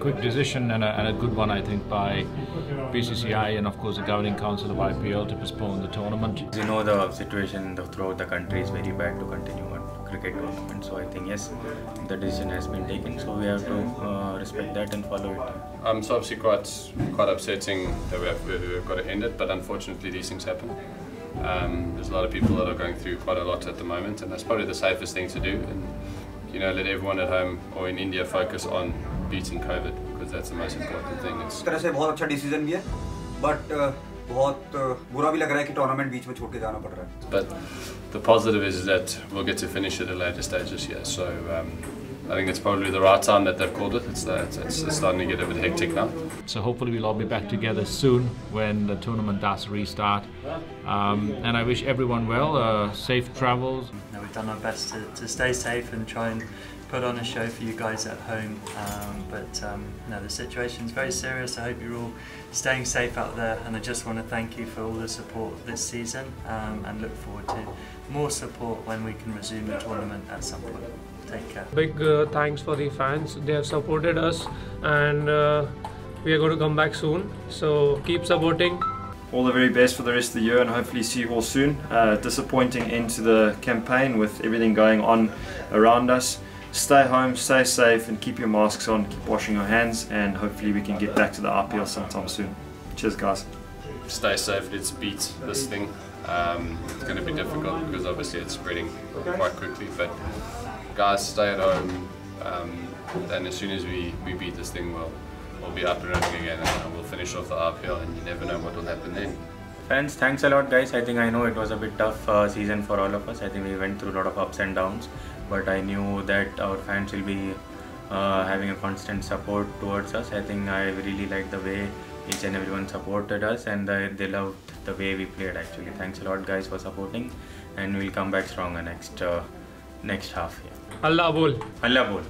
quick decision and a, and a good one, I think, by BCCI and of course the governing council of IPL to postpone the tournament. You know, the situation throughout the country is very bad to continue on cricket tournament. So I think yes, the decision has been taken. So we have to uh, respect that and follow it. Um, so obviously quite quite upsetting that we have, we've got to end it, but unfortunately these things happen. Um, there's a lot of people that are going through quite a lot at the moment, and that's probably the safest thing to do. And you know, let everyone at home or in India focus on beating COVID because that's the most important thing. It's तरह से बहुत अच्छा decision भी है but बहुत uh, बुरा भी लग रहा है कि टूर्नामेंट बीच में छोड़ के जाना पड़ रहा है but the positive is that we'll get to finish at a later stage this year. So um, I think it's probably the right time that they've called it. It's, uh, it's, it's starting to get a bit hectic now. So hopefully we'll all be back together soon when the tournament does restart. Um, and I wish everyone well, uh, safe travels. You we've done our best to, to stay safe and try and put on a show for you guys at home. Um, but um, you know, the situation's very serious. I hope you're all staying safe out there. And I just want to thank you for all the support this season um, and look forward to more support when we can resume the tournament at some point. Take care. Big uh, thanks for the fans. They have supported us and uh, we are going to come back soon. So keep supporting. all the very best for the rest of the year and hopefully see you all soon. Uh, disappointing end to the campaign with everything going on around us. Stay home, stay safe and keep your masks on, keep washing your hands and hopefully we can get back to the IPL sometime soon. Cheers guys. Stay safe. Let's beat this thing. Um, it's going to be difficult because obviously it's spreading quite quickly. But guys, stay at home. Um, and as soon as we, we beat this thing, we'll we'll be up and running again and we'll finish off the IPL. And you never know what will happen then. Fans, thanks a lot, guys. I think I know it was a bit tough uh, season for all of us. I think we went through a lot of ups and downs, but I knew that our fans will be uh, having a constant support towards us. I think I really liked the way each and everyone supported us, and they loved the way we played. Actually, thanks a lot, guys, for supporting, and we'll come back stronger next uh, next half है अल्लाह बोल। अल्लाह बोल।